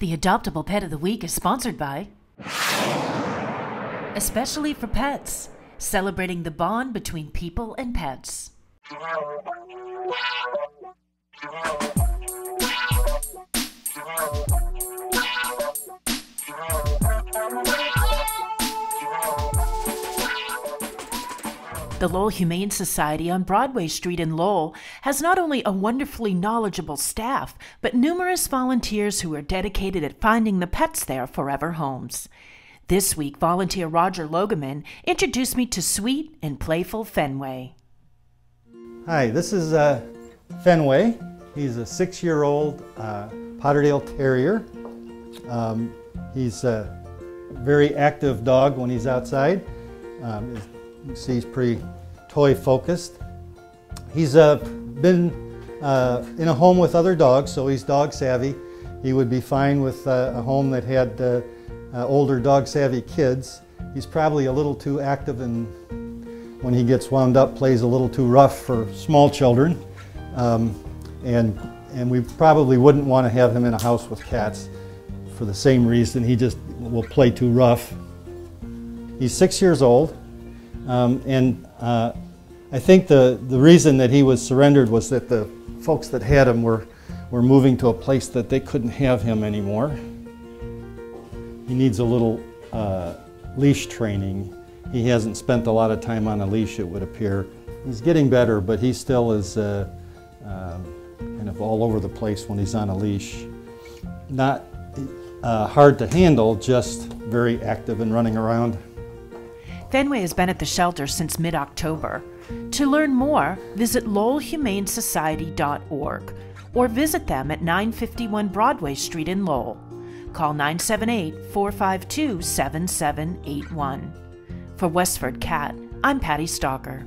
The Adoptable Pet of the Week is sponsored by Especially for Pets, celebrating the bond between people and pets. The Lowell Humane Society on Broadway Street in Lowell has not only a wonderfully knowledgeable staff, but numerous volunteers who are dedicated at finding the pets their forever homes. This week, volunteer Roger Logaman introduced me to sweet and playful Fenway. Hi, this is uh, Fenway. He's a six-year-old uh, Patterdale Terrier. Um, he's a very active dog when he's outside. Um, you see he's pretty toy focused. He's uh, been uh, in a home with other dogs, so he's dog savvy. He would be fine with uh, a home that had uh, uh, older dog savvy kids. He's probably a little too active and when he gets wound up plays a little too rough for small children. Um, and, and we probably wouldn't want to have him in a house with cats for the same reason. He just will play too rough. He's six years old. Um, and uh, I think the, the reason that he was surrendered was that the folks that had him were, were moving to a place that they couldn't have him anymore. He needs a little uh, leash training. He hasn't spent a lot of time on a leash, it would appear. He's getting better, but he still is uh, um, kind of all over the place when he's on a leash. Not uh, hard to handle, just very active and running around. Fenway has been at the shelter since mid October. To learn more, visit lowellhumanesociety.org or visit them at 951 Broadway Street in Lowell. Call 978 452 7781. For Westford Cat, I'm Patty Stalker.